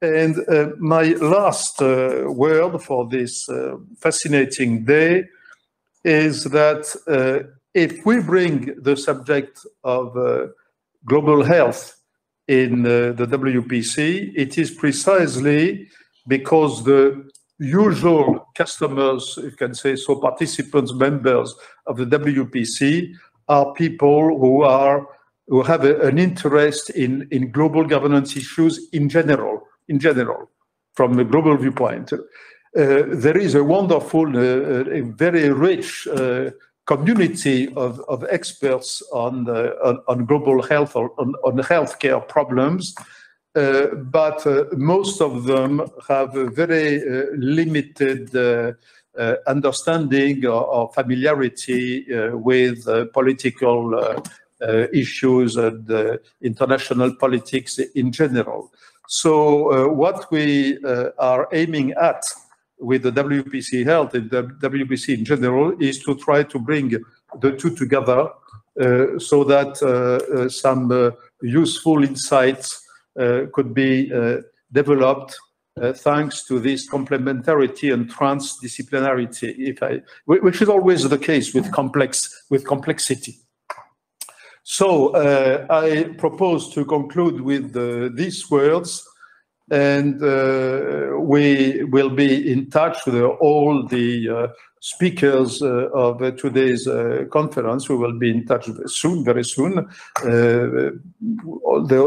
And uh, my last uh, word for this uh, fascinating day is that uh, if we bring the subject of uh, global health in uh, the WPC, it is precisely because the usual customers, you can say so, participants, members of the WPC are people who are who have a, an interest in, in global governance issues in general, in general, from a global viewpoint. Uh, there is a wonderful, uh, a very rich uh, community of, of experts on, on, on, global health or on, on healthcare problems, uh, but uh, most of them have a very uh, limited understanding or, or familiarity with political issues and international politics in general. So uh, what we uh, are aiming at with the WPC Health and the WPC in general is to try to bring the two together uh, so that uh, uh, some uh, useful insights could be developed thanks to this complementarity and transdisciplinarity, if I, which is always the case with complex with complexity. So uh, I propose to conclude with uh, these words, and uh, we will be in touch with all the uh, speakers uh, of today's uh, conference. We will be in touch soon, very soon. The,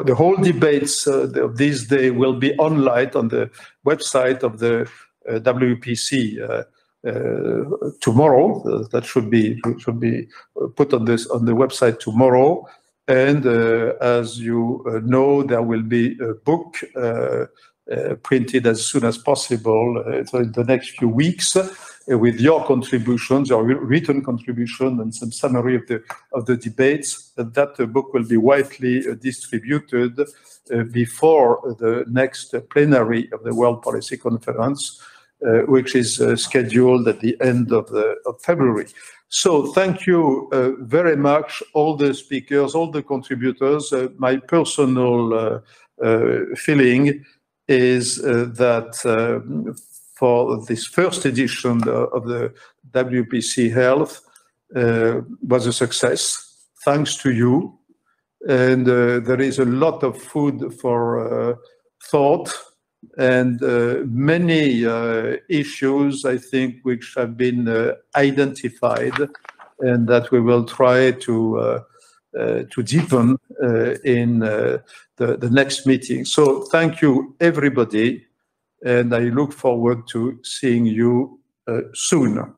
the, whole debates of this day will be online on the website of the WPC. Uh, tomorrow. Uh, that should be should be put on this on the website tomorrow. And uh, as you know, there will be a book printed as soon as possible in the next few weeks with your contributions, your written contribution, and some summary of the of the debates. That book will be widely distributed before the next plenary of the World Policy Conference uh, which is uh, scheduled at the end of, the, of February. So thank you uh, very much, all the speakers, all the contributors. my personal feeling is that for this first edition of the WPC Health uh, was a success, thanks to you. And uh, there is a lot of food for uh, thought and uh, many uh, issues, I think, which have been uh, identified and that we will try to uh, uh, to deepen uh, in the, the next meeting. So thank you, everybody, and I look forward to seeing you soon.